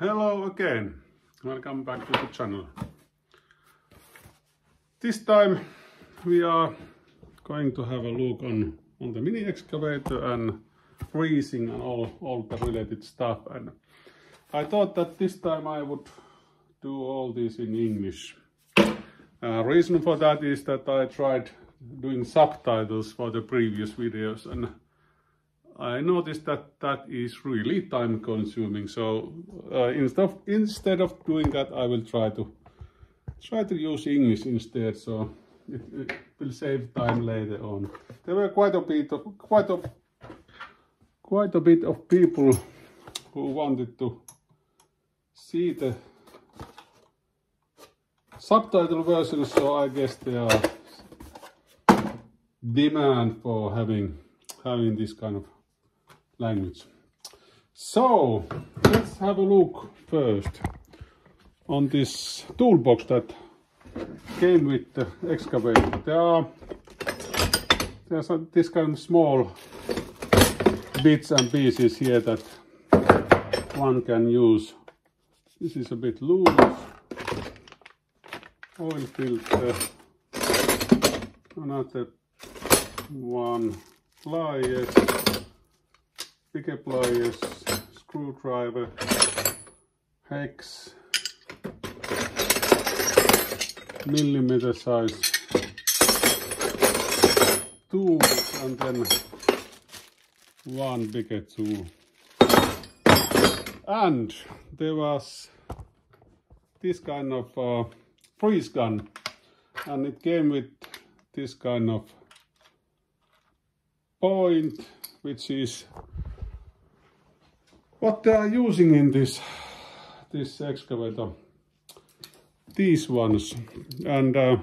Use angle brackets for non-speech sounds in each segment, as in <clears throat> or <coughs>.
Hello again, welcome back to the channel. This time we are going to have a look on, on the mini excavator and greasing and all, all the related stuff and I thought that this time I would do all this in English. Uh, reason for that is that I tried doing subtitles for the previous videos and I noticed that that is really time consuming. So uh, instead of, instead of doing that, I will try to try to use English instead. So it, it will save time later on. There were quite a bit of quite a quite a bit of people who wanted to see the subtitle version. So I guess there are demand for having having this kind of language. So let's have a look first on this toolbox that came with the excavator. There are there's a, this kind of small bits and pieces here that one can use. This is a bit loose. Oil filter. Another one pliers bigger pliers, screwdriver, hex, millimeter size tool and then one bigger tool. And there was this kind of uh, grease gun and it came with this kind of point which is what they are using in this this excavator these ones and uh,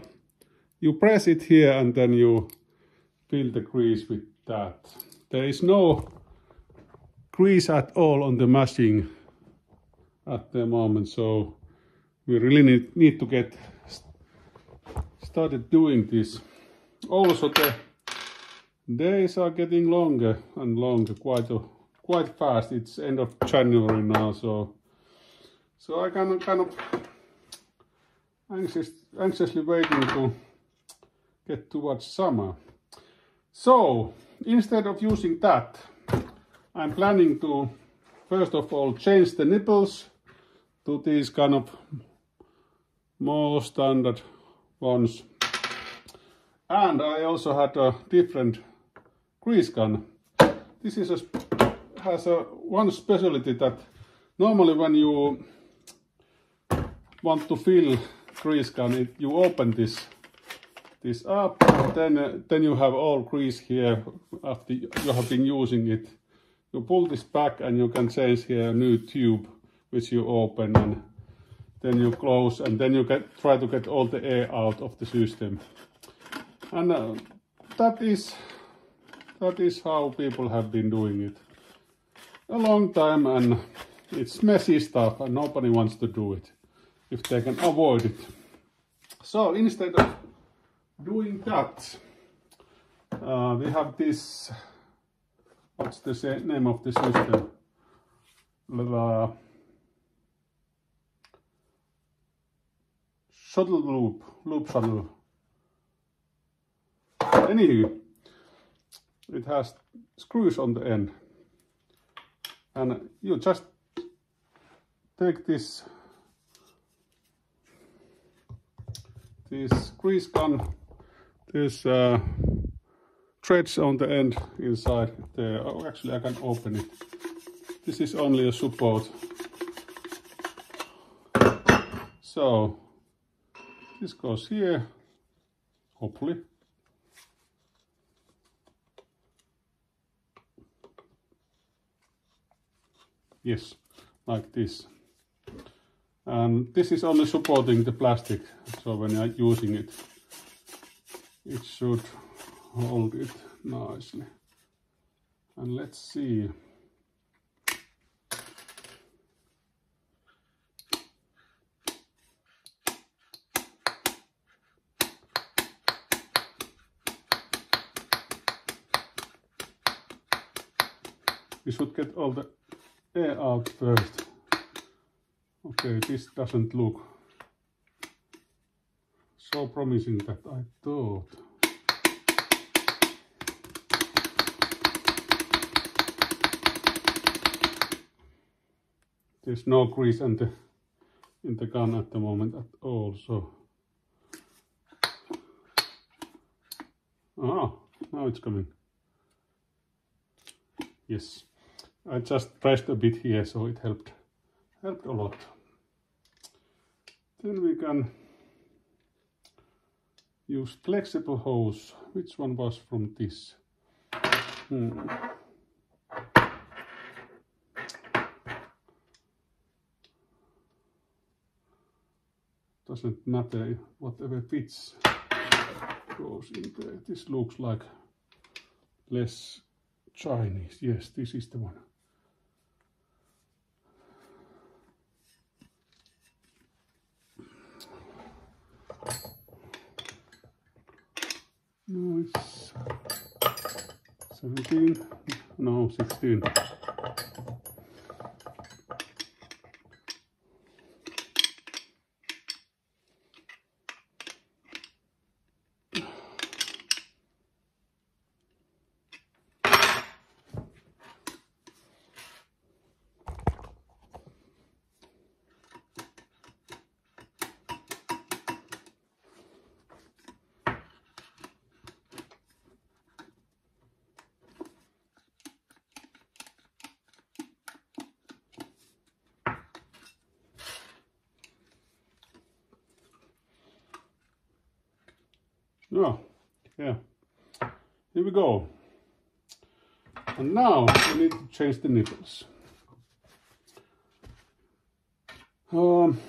you press it here and then you fill the grease with that. There is no grease at all on the machine at the moment so we really need, need to get started doing this. Also the days are getting longer and longer quite a quite fast. It's end of January now, so so I kind of kind of anxious, anxiously waiting to get towards summer. So instead of using that, I'm planning to first of all change the nipples to these kind of more standard ones. And I also had a different grease gun. This is a has a one specialty that normally when you want to fill grease gun, it, you open this this up, then uh, then you have all grease here after you have been using it. You pull this back and you can change here a new tube which you open and then you close and then you get try to get all the air out of the system. And uh, that is that is how people have been doing it a long time and it's messy stuff and nobody wants to do it if they can avoid it. So instead of doing that, uh, we have this, what's the name of the system? Uh, shuttle lube, lube shuttle. Anyway, it has screws on the end and you just take this this grease gun this uh, threads on the end inside there oh, actually I can open it. This is only a support. So this goes here hopefully Yes, like this. And this is only supporting the plastic, so when you're using it, it should hold it nicely. And let's see. We should get all the air out first. Okay, this doesn't look so promising that I thought. There's no grease in the, in the gun at the moment at all, so. Ah, now it's coming. Yes, I just pressed a bit here, so it helped, helped a lot. Then we can use flexible hose. Which one was from this? Hmm. Doesn't matter whatever fits goes in there. This looks like less Chinese. Yes, this is the one. No, it's 17, no, 16. No, yeah. Here we go. And now change the nipples. Um,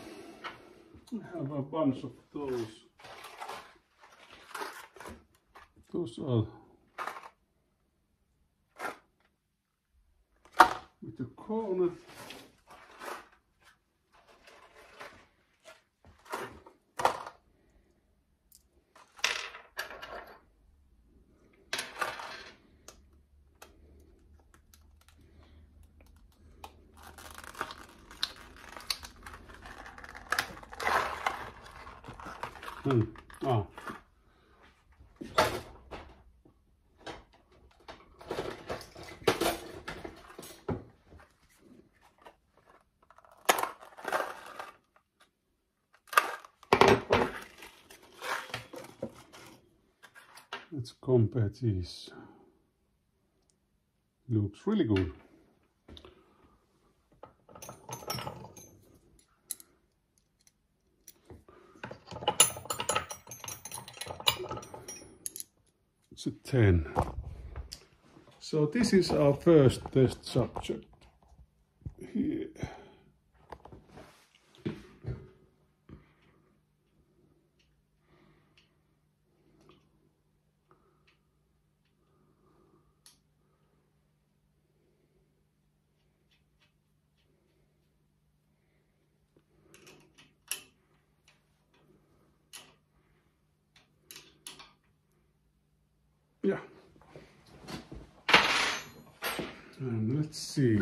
I have a bunch of those. Those are with the corner. Hmm. Ah. Let's compare these. Looks really good. It's a 10. So this is our first test subject. Here. Yeah. And let's see.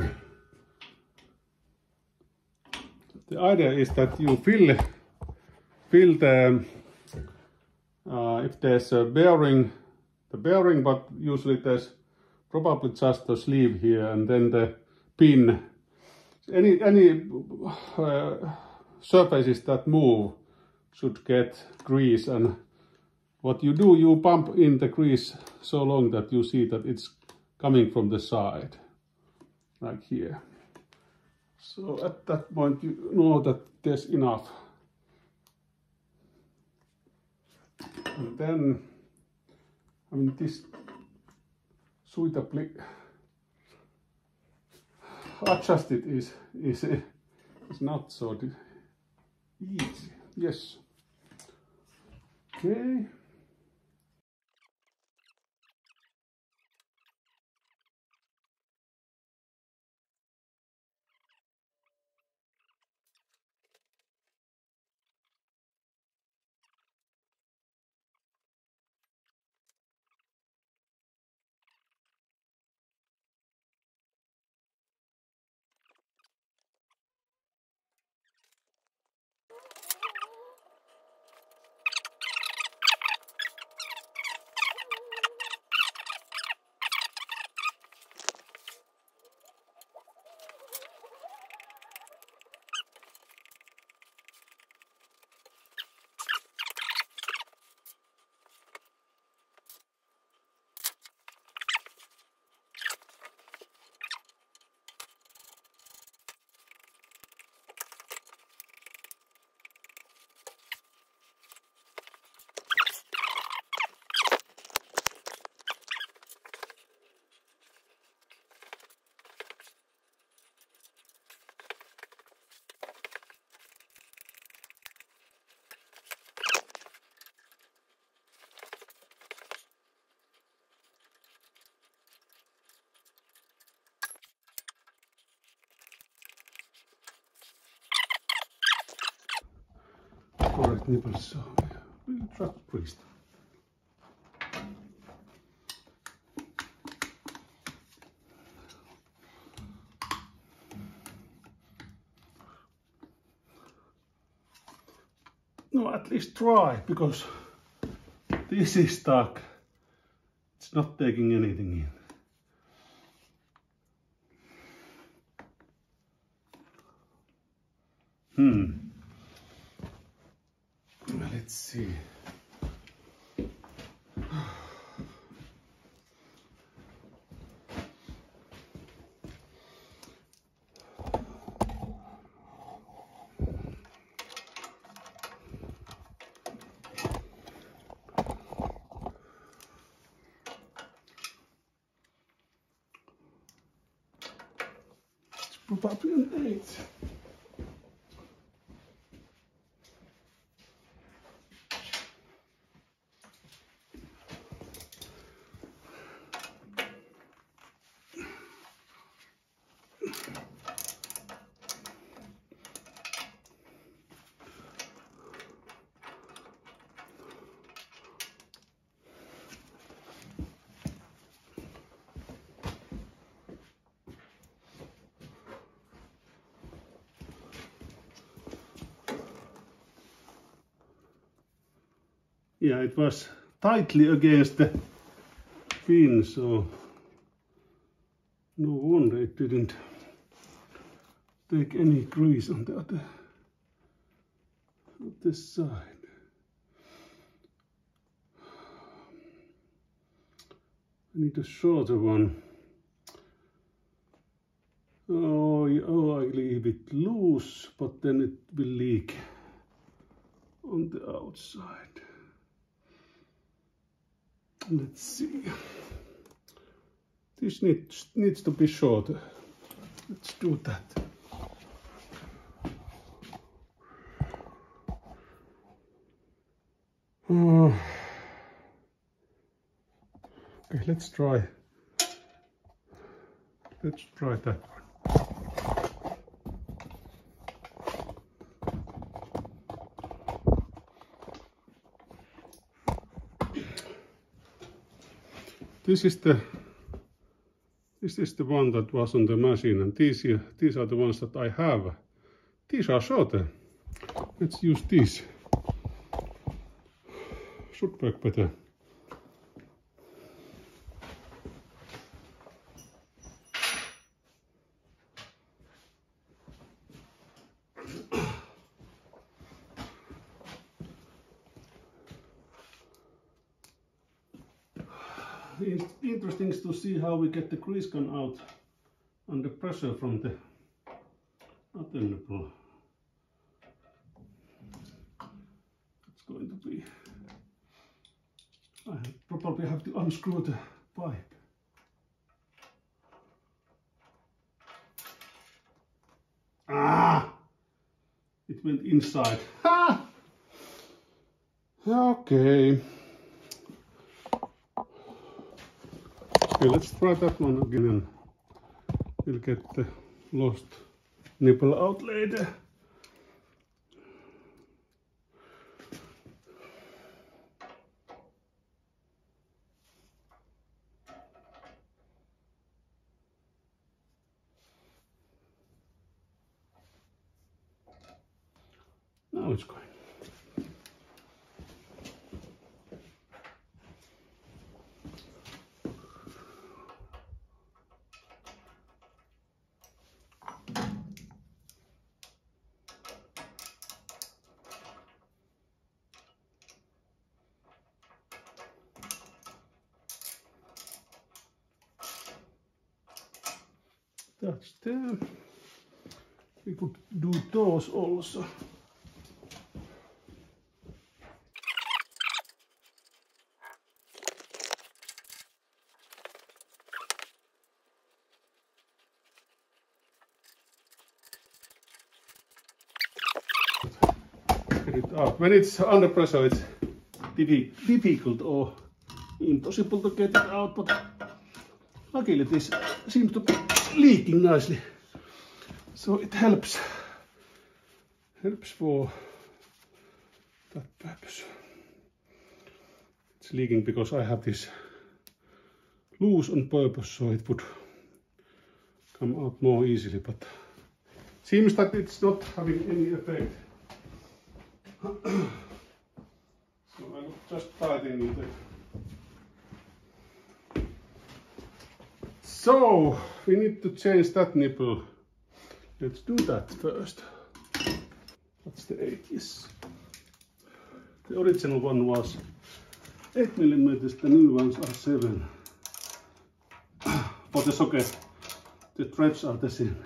The idea is that you fill fill the uh, if there's a bearing, the bearing, but usually there's probably just a sleeve here and then the pin. Any any uh, surfaces that move should get grease and what you do, you pump in the grease so long that you see that it's coming from the side, like here. So at that point you know that there's enough. And then, I mean this suitably adjusted is, is, is not so easy. Yes. Okay. Nipples, so we'll trust priest. No, at least try, because this is stuck. It's not taking anything in. Hmm. Let's see. It's probably an eight. Yeah, it was tightly against the fin, so no wonder it didn't take any grease on the other, other side. I need a shorter one. Oh, oh, I leave it loose, but then it will leak on the outside. Let's see. This needs, needs to be shorter. Let's do that. Uh, okay, let's try. Let's try that This is the this is the one that was on the machine and these here- these are the ones that I have. These are shorter. Let's use these. Should work better. It's interesting to see how we get the grease gun out under pressure from the other nipple. It's going to be. I probably have to unscrew the pipe. Ah! It went inside. Ha! Okay. Okay, let's try that one again and we'll get the lost nipple out later. Also. Get it. When it's under pressure, it's diffi- difficult or impossible to get it out, but luckily this seems to be leaking nicely. So it helps helps for that purpose. It's leaking because I have this loose on purpose so it would come out more easily but seems that it's not having any effect. <clears throat> so I will just tighten it. So we need to change that nipple. Let's do that first. The 8, yes. The original one was 8 millimeters, the new ones are 7. <coughs> For the socket, the threads are the same.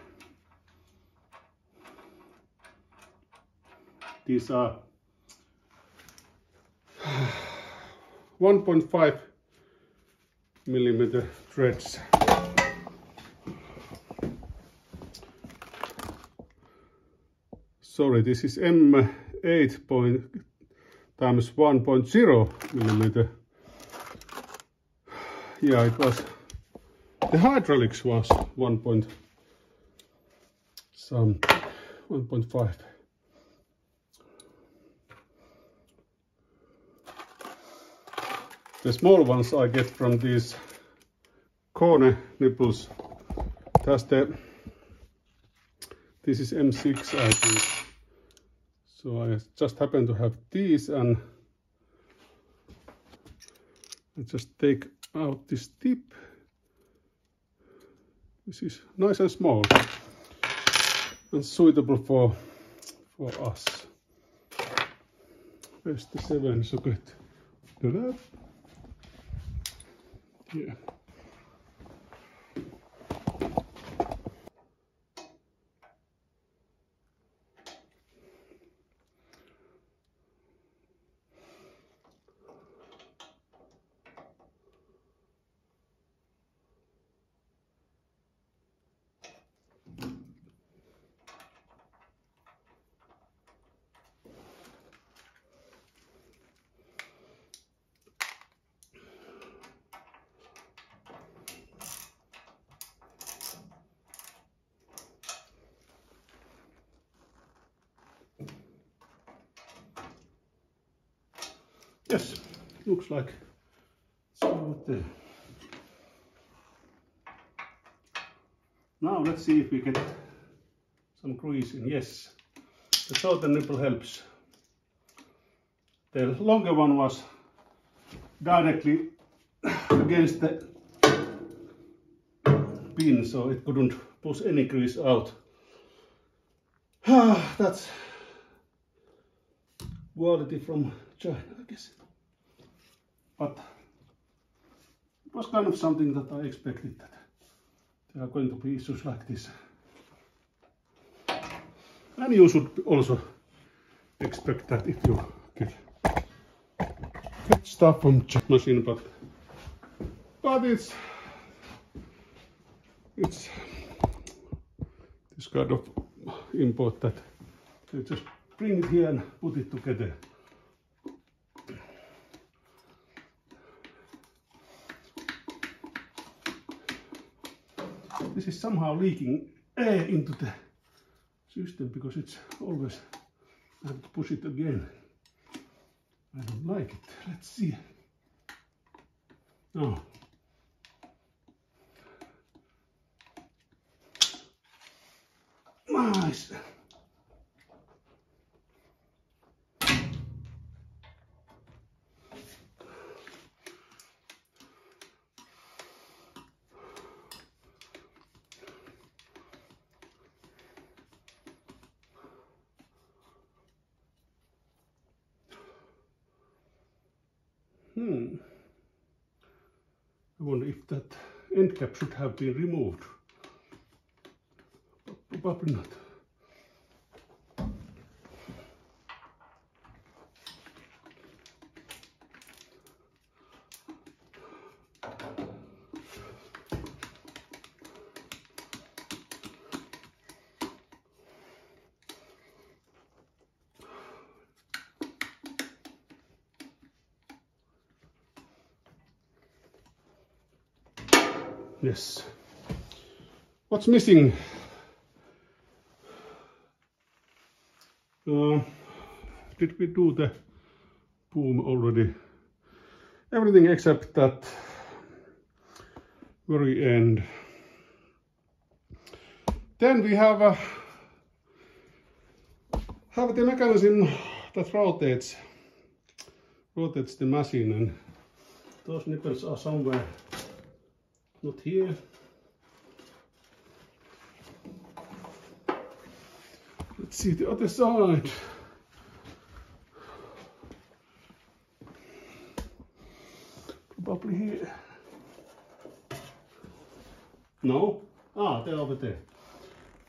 These are <sighs> 1.5 millimeter threads. Sorry, this is M8 point times 1.0 millimeter. Yeah, it was, the hydraulics was 1 point some 1.5. The small ones I get from these corner nipples. That's the, this is M6 I think. So I just happen to have these and I just take out this tip. This is nice and small and suitable for for us. Where's the seven socket? Yeah. Yes, looks like. Now let's see if we get some grease in. Yes, the shorter nipple helps. The longer one was directly against the pin, so it couldn't push any grease out. <sighs> That's quality from China, I guess but it was kind of something that I expected that there are going to be issues like this. And you should also expect that if you get, get stuff from machine, but but it's it's this kind of import that you just bring it here and put it together. Somehow leaking air into the system because it's always I have to push it again. I don't like it. Let's see. No. Nice. Hmm. I wonder if that end cap should have been removed. Probably not. Yes. What's missing? Uh, did we do the boom already. Everything except that very end. Then we have a have the mechanism that rotates rotates the machine and those nipples are somewhere not here. Let's see the other side. Probably here. No? Ah they're over there.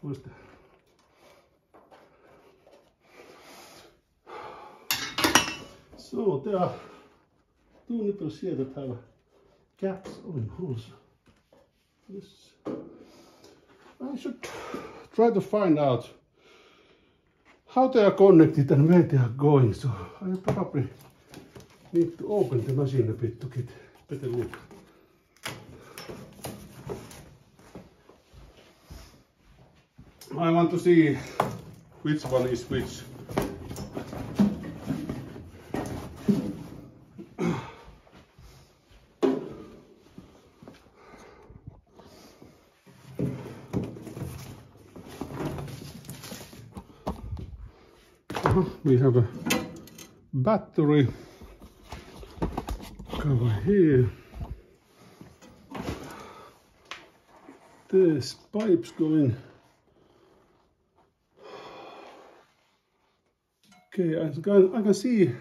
Where's the So there are two nipples here that have caps on also. Yes. I should try to find out how they are connected and where they are going. So I probably need to open the machine a bit to get a better look. I want to see which one is which. We have a battery cover here. There's pipes going. Okay, can, I can see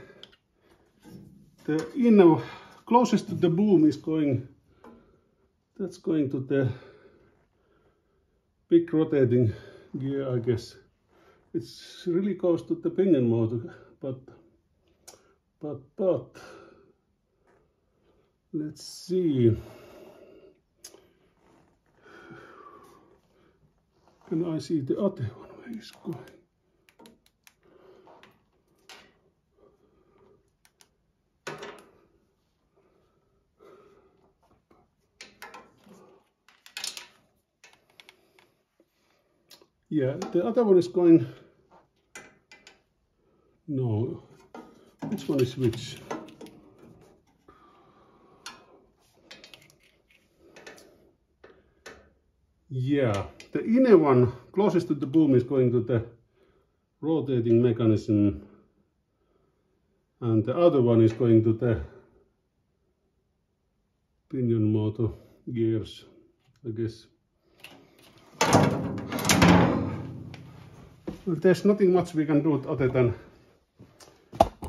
the inner closest to the boom is going, that's going to the big rotating gear, I guess it's really close to the pinion motor, but, but, but, let's see. Can I see the other one where it's going? Yeah, the other one is going no. Which one is which? Yeah, the inner one closest to the boom is going to the rotating mechanism and the other one is going to the pinion motor gears, I guess. Well, there's nothing much we can do other than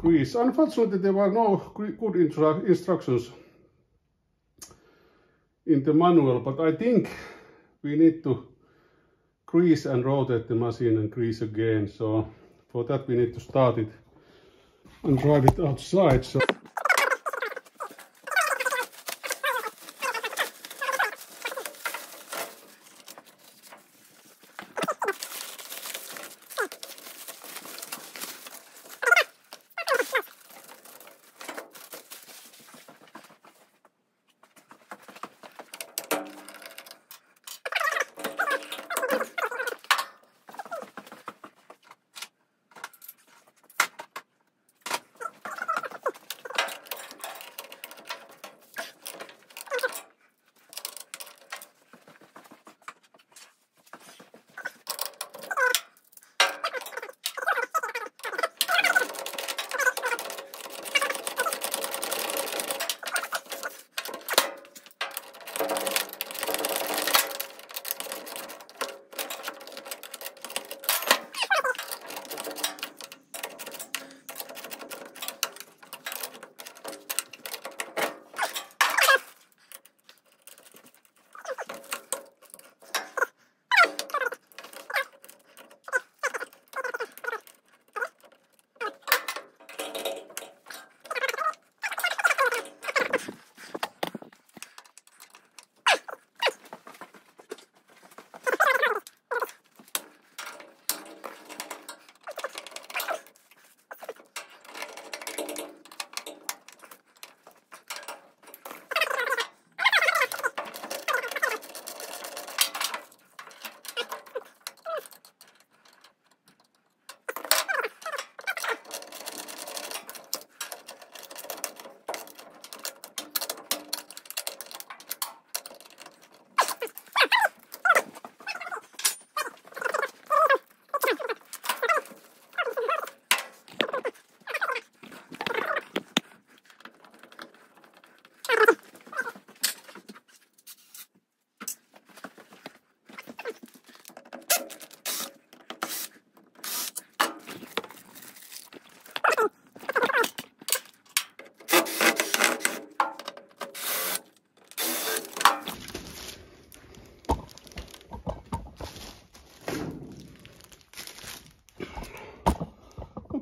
grease. Unfortunately, there were no good instructions in the manual, but I think we need to grease and rotate the machine and grease again. So for that we need to start it and drive it outside. So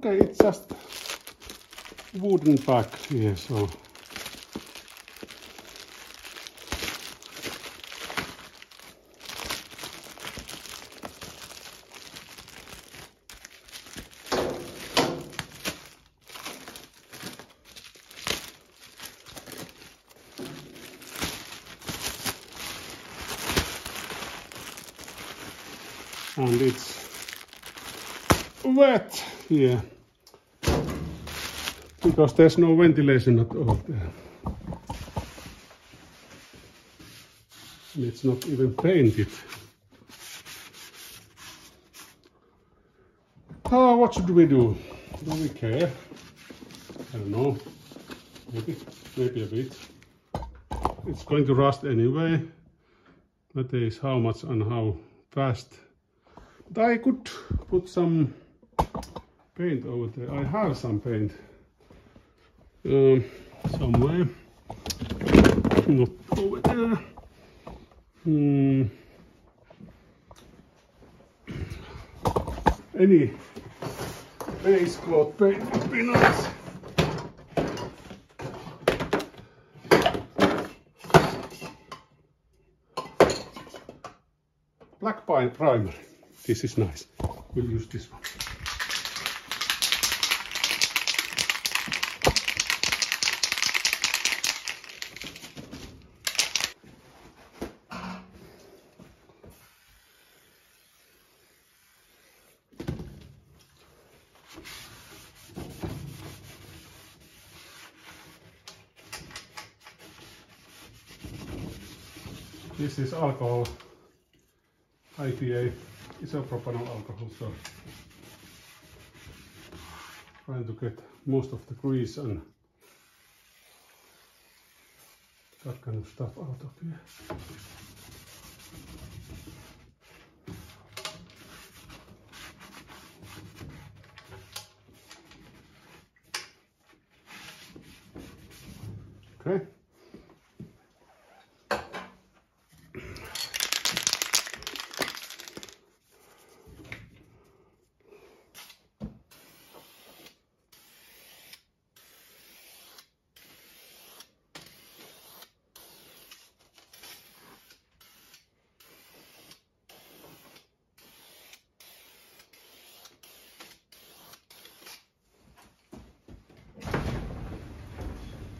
okay, it's just wooden back here, so. And it's wet here because there's no ventilation at all there. And it's not even painted. Oh, what should we do? Do we care? I don't know. Maybe, maybe a bit. It's going to rust anyway. That is how much and how fast. But I could put some paint over there. I have some paint um, somewhere. Not over there. Hmm. Any base coat paint would be nice. Black pine primary. This is nice. We'll use this one. This is alcohol, IPA, isopropanol alcohol, so trying to get most of the grease and that kind of stuff out of here. Okay.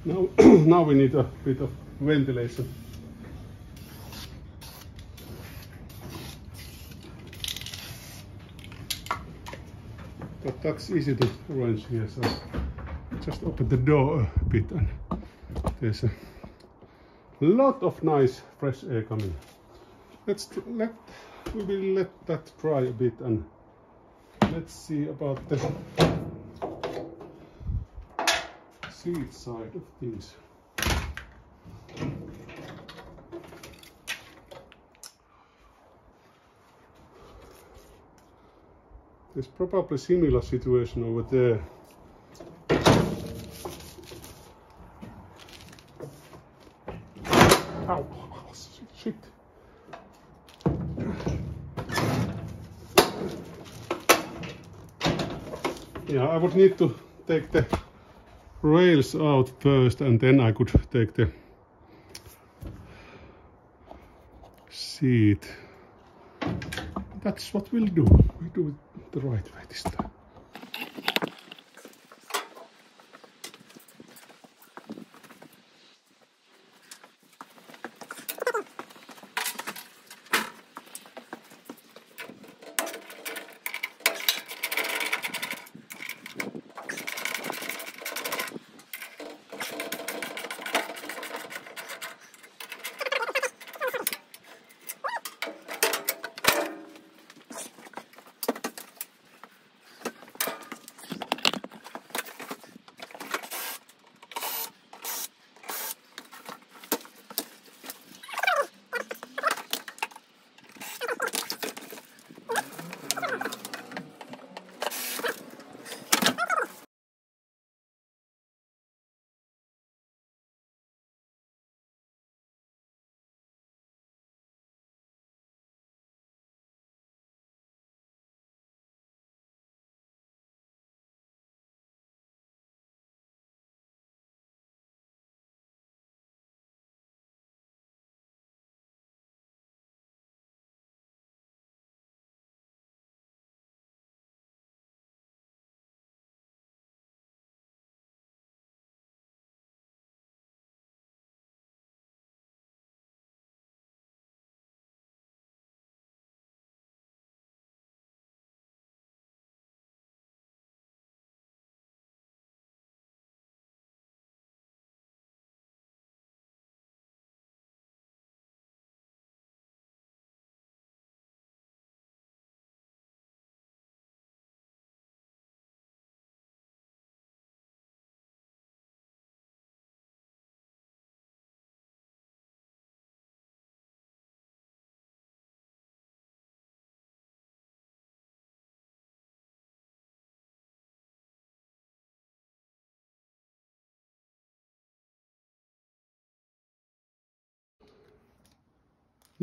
Now, <clears throat> now we need a bit of ventilation. But that's easy to arrange here, so just open the door a bit and there's a lot of nice fresh air coming. Let's let we will let that dry a bit and let's see about the seed side of things. There's probably similar situation over there. Ow, <laughs> shit. Yeah, I would need to take the rails out first and then I could take the seat. That's what we'll do. We do it the right way this time.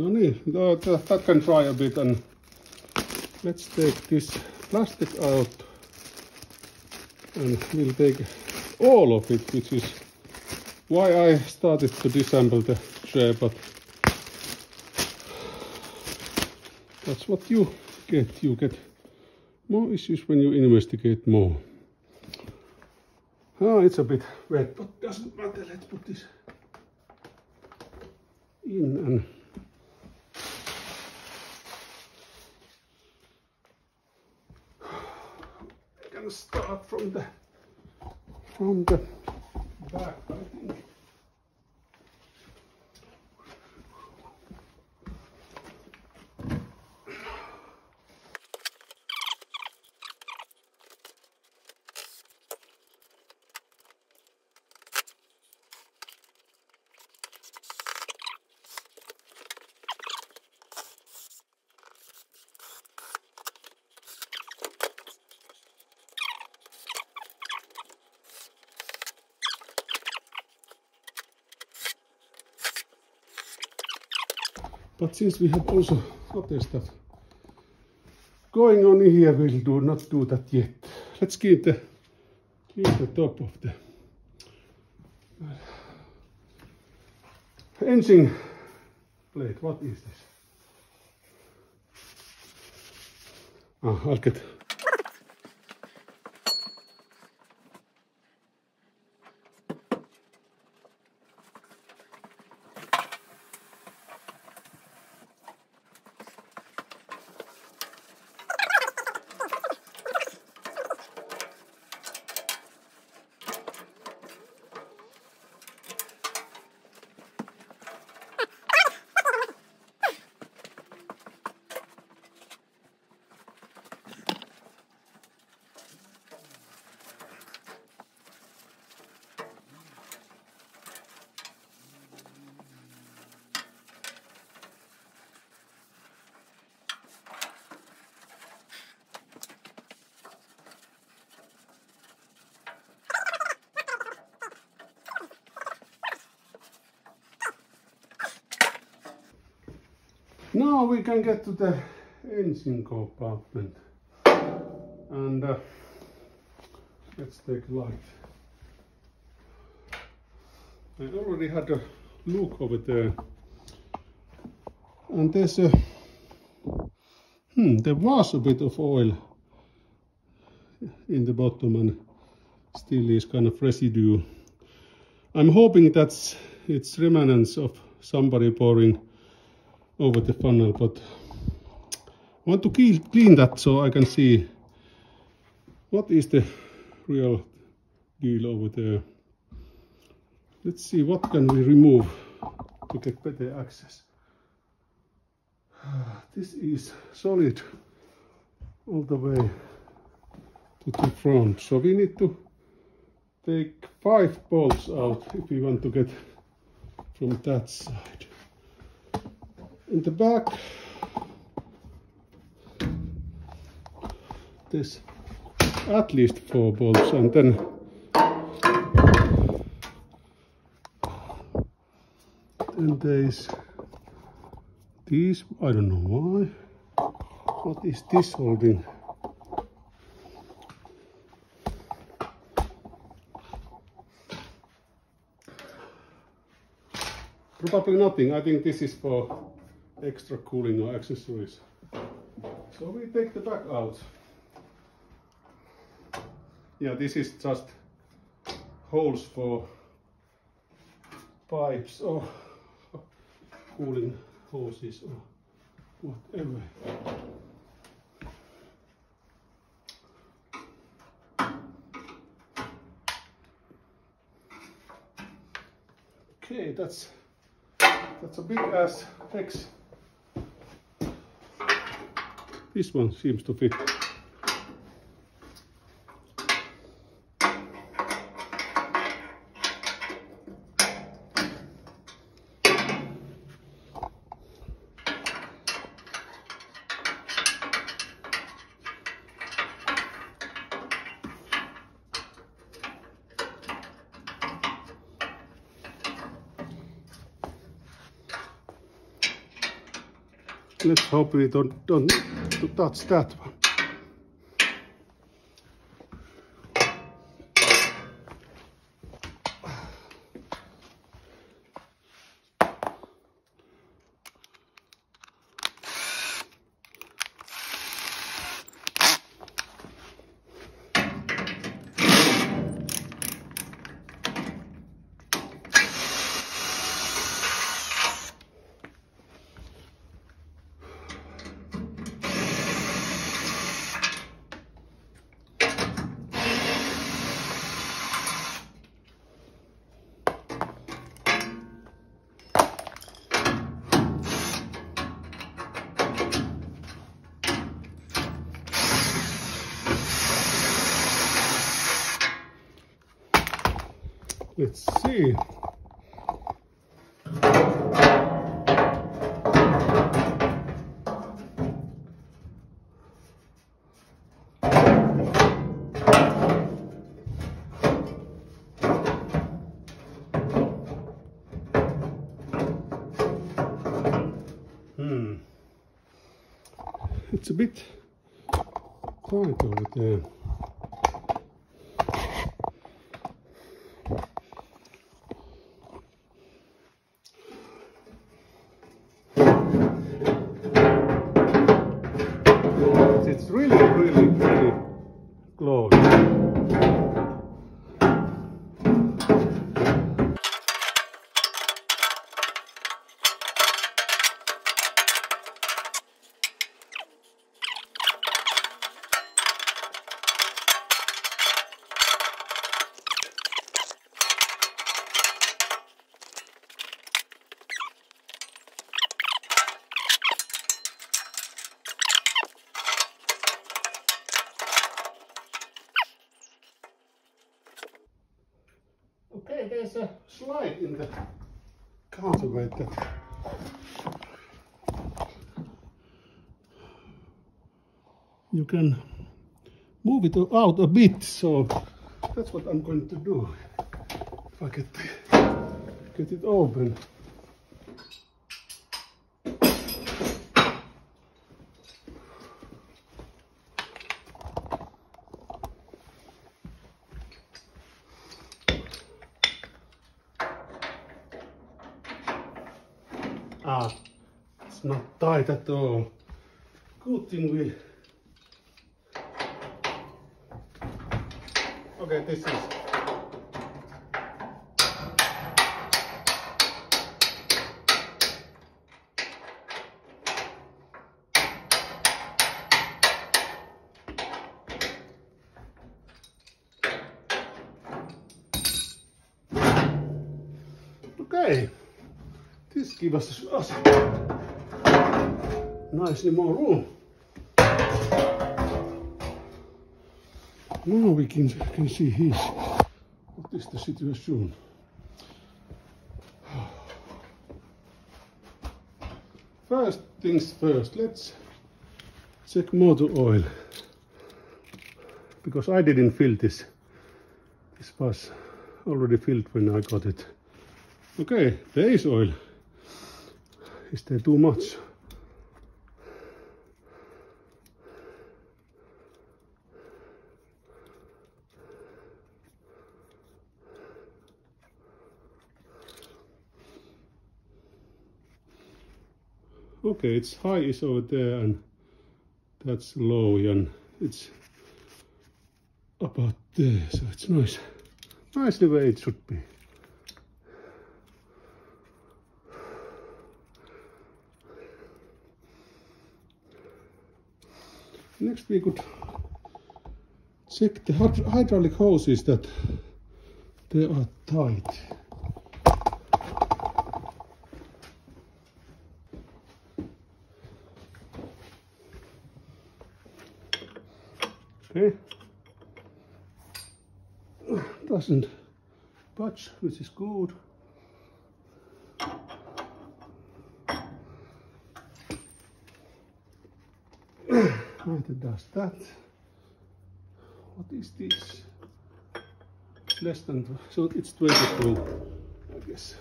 No niin, that, can dry a bit and let's take this plastic out and we'll take all of it, which is why I started to disassemble the chair, but that's what you get. You get more issues when you investigate more. Oh, it's a bit wet, but doesn't matter. Let's put this in and start from the from the back, I think. Since we have also other stuff going on here, we'll do not do that yet. Let's clean the, clean the top of the engine plate. What is this? Ah, I'll get we can get to the engine compartment. And uh, let's take a light. I already had a look over there. And there's a, hmm, there was a bit of oil in the bottom and still is kind of residue. I'm hoping that's it's remnants of somebody pouring over the funnel, but I want to clean that so I can see what is the real deal over there. Let's see what can we remove to get better access. <sighs> This is solid all the way to the front, so we need to take five bolts out if we want to get from that side in the back. There's at least four bolts and then then there's these I don't know why. What is this holding? Probably nothing. I think this is for extra cooling or accessories. So we take the back out. Yeah, this is just holes for pipes or <laughs> cooling hoses or whatever. Okay, that's that's a big ass X this one seems to fit. Hope we don't, don't to touch that one. Let's see. Hmm. It's a bit tight over there. There's a slide in the that you can move it out a bit, so that's what I'm going to do. If I get, get it open. Ah, it's not tight at all. Good thing we... Okay, this is... nicely more room. Now we can, can see his, what is the situation. First things first, let's check motor oil. Because I didn't fill this. This was already filled when I got it. Okay, there is oil. Is there too much? Okay, it's high is over there and that's low and it's about there, so it's nice. Nicely where it should be. Next we could check the hyd- hydraulic hoses that they are tight. Okay. Doesn't budge, which is good. <clears throat> Neither does that. What is this? Less than, so it's 22, I guess.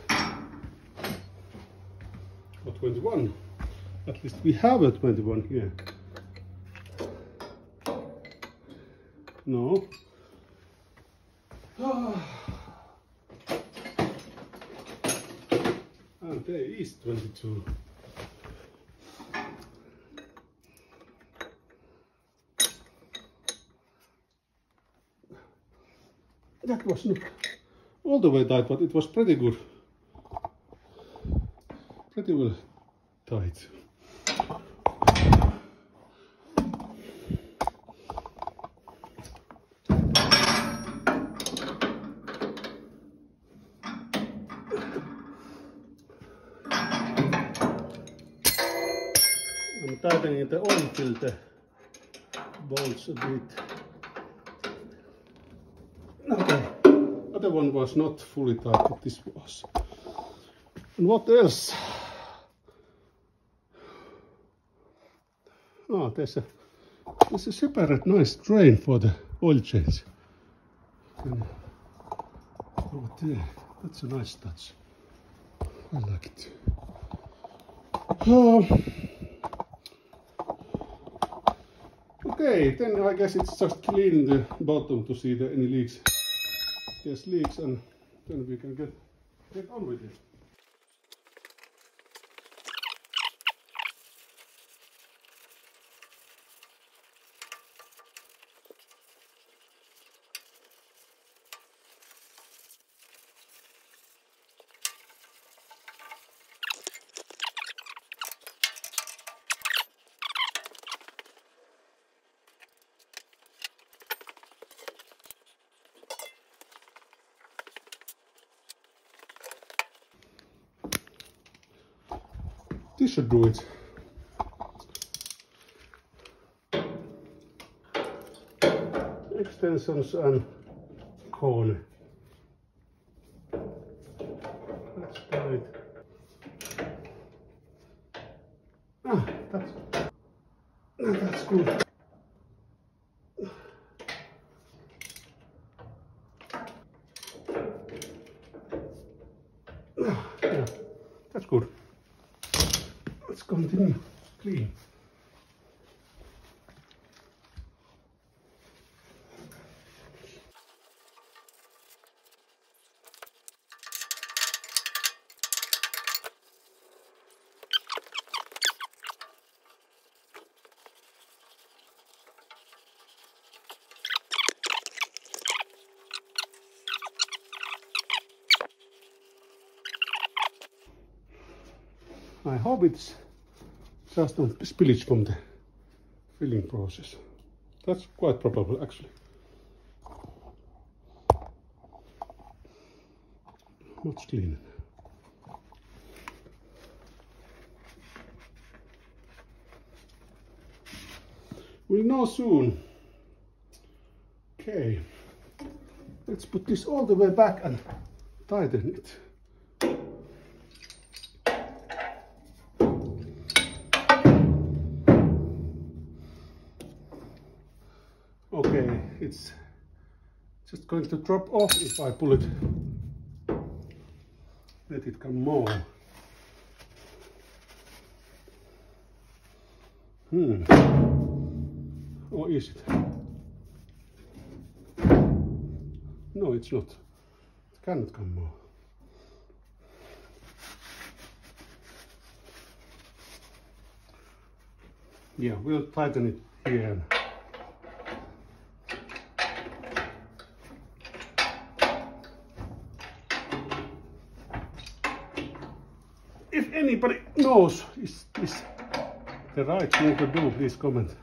Or 21. At least we have a 21 here. No. Ah. And there is 22. That was not all the way tight, but it was pretty good. Pretty well tight. Tightening the oil filter bolts a bit. Okay, other one was not fully tight, but this was. And what else? Oh, there's a there's a separate nice drain for the oil change. Oh, Over there, that's a nice touch. I like it. Oh. Okay, then I guess it's just cleaning the bottom to see the, any leaks. There's leaks and then we can get, get on with it. Do it. Extensions and corner. That's tight. Ah, that's, ah, that's good. Ah, yeah, that's good. Let's continue clean. It's just a spillage from the filling process. That's quite probable actually. Much cleaner. We'll know soon. Okay, let's put this all the way back and tighten it. Going to drop off if I pull it. Let it come more. Hmm. Or is it? No, it's not. It cannot come more. Yeah, we'll tighten it here. if anybody knows is the right thing to do, please comment.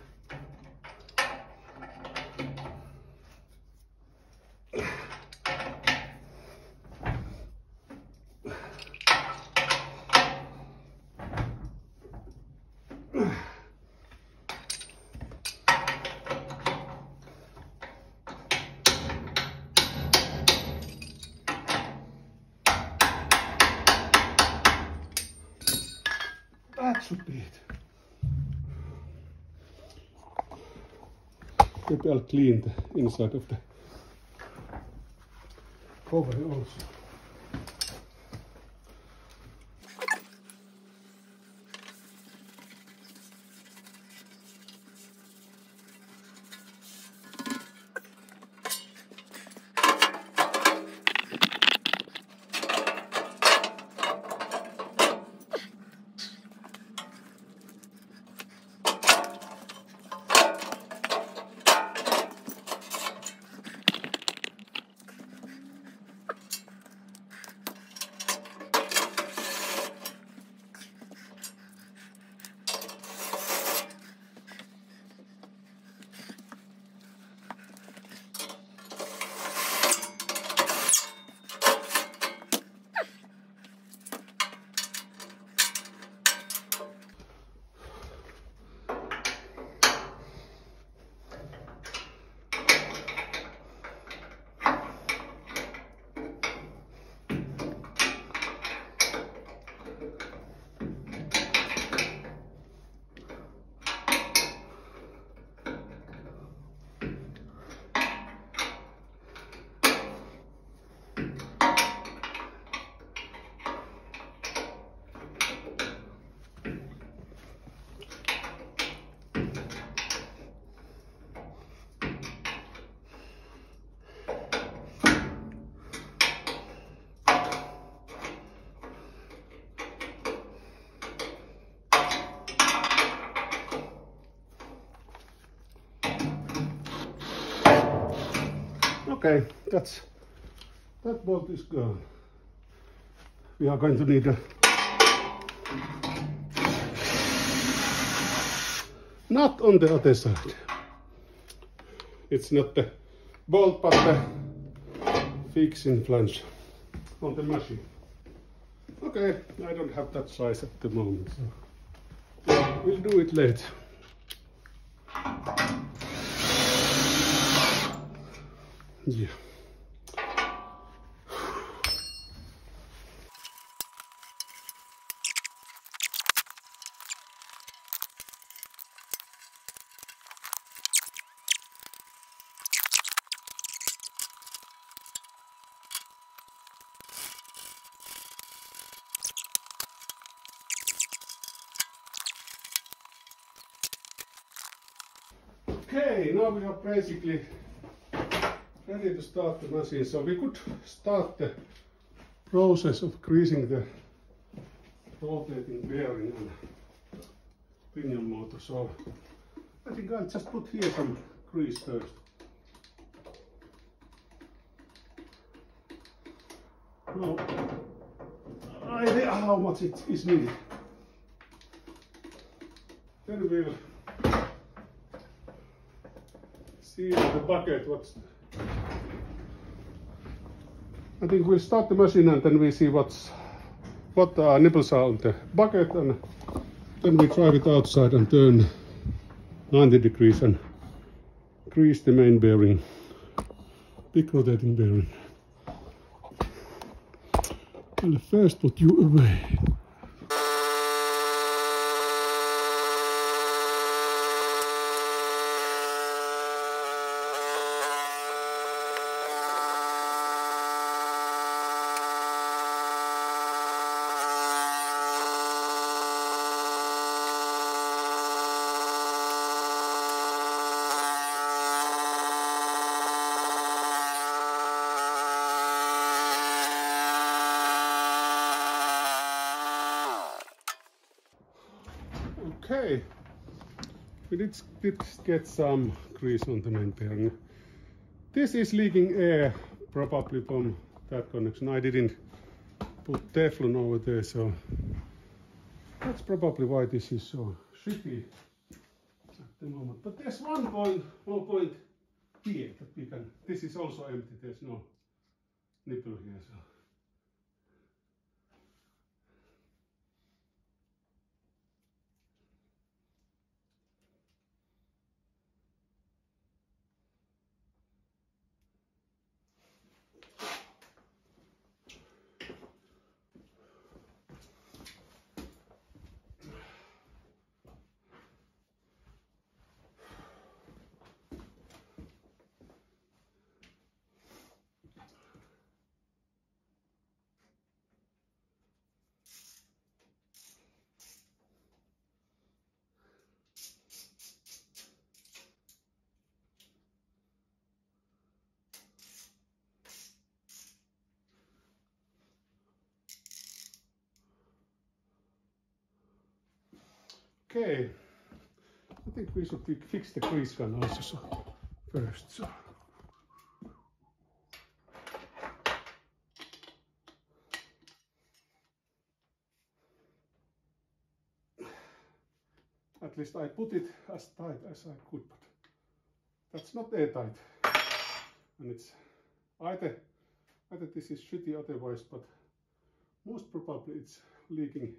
Clean the inside of the cover also. Okay, that's that bolt is gone. We are going to need a nut on the other side. It's not the bolt but the fixing flange on the machine. Okay, I don't have that size at the moment, so we'll do it later. Yeah. Okay, now we are basically ready to start the machine. So we could start the process of greasing the rotating bearing and pinion motor. So I think I'll just put here some grease first. No, idea how much it is needed. Then we'll see the bucket what's I think we'll start the machine and then we see what's what the nipples are on the bucket and then we drive it outside and turn 90 degrees and grease the main bearing big rotating bearing. I'll first put you away Okay, we did, did get some grease on the main bearing. This is leaking air, probably from that connection. I didn't put Teflon over there, so that's probably why this is so shitty at the moment. But there's one point, one point here that we can. This is also empty. There's no nipple here, so. Okay, I think we should fix the grease gun also so first. So. At least I put it as tight as I could, but that's not airtight. And it's either either this is shitty otherwise, but most probably it's leaking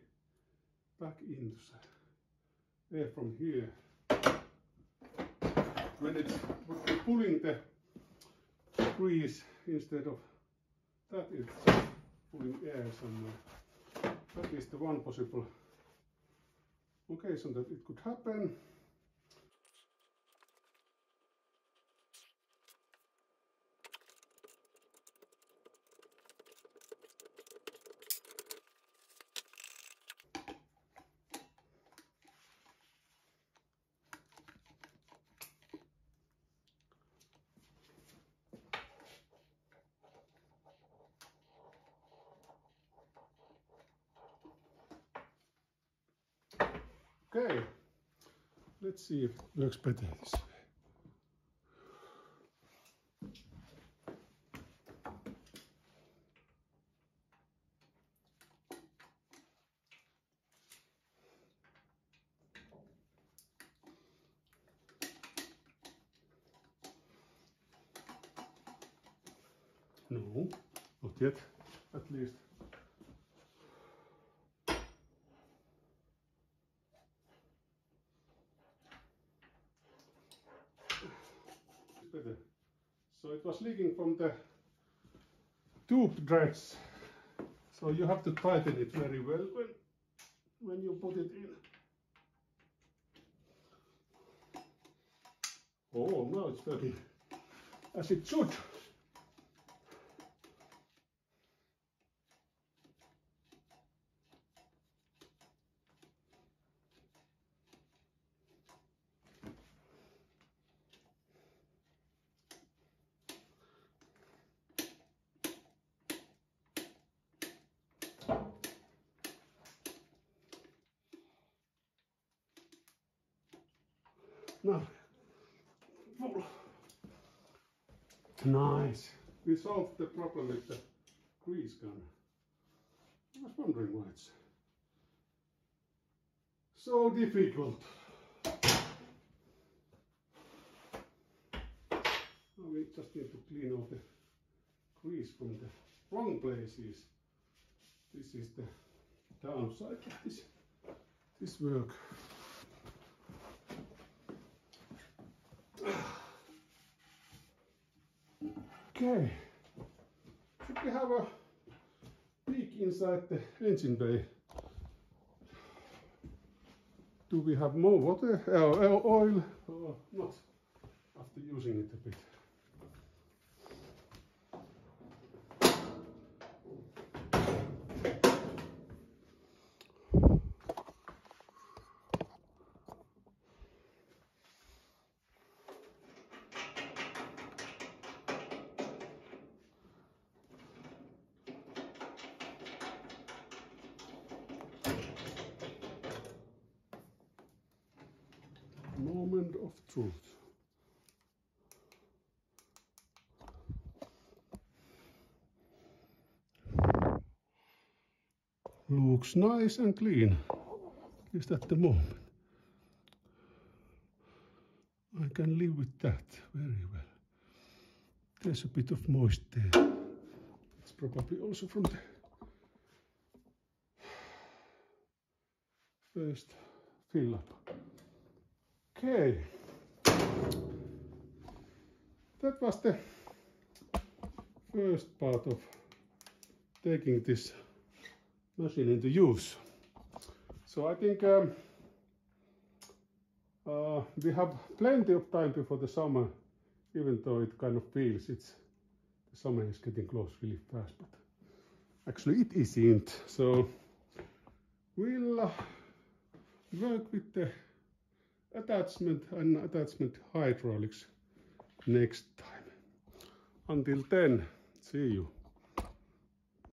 back into the air from here. When it's pulling the grease instead of that, it's pulling air somewhere. That is the one possible occasion that it could happen. See if it works better leaking from the tube threads. So you have to tighten it very well when, when you put it in. Oh, now it's working as it should. Now, full. Solved the problem with the grease gun. I was wondering why it's so difficult. Now we just need to clean off the grease from the wrong places. This is the downside of this, this work. <sighs> Okay. Should we have a peek inside the engine bay? Do we have more water, uh, oil, or not? After using it a bit. moment of truth. Looks nice and clean, at least at the moment. I can live with that very well. There's a bit of moist there. It's probably also from the first fill up. Okay. That was the first part of taking this machine into use. So I think um, uh, we have plenty of time before the summer, even though it kind of feels it's the summer is getting close really fast, but actually it isn't. So we'll uh, work with the attachment and attachment hydraulics next time. Until then, see you.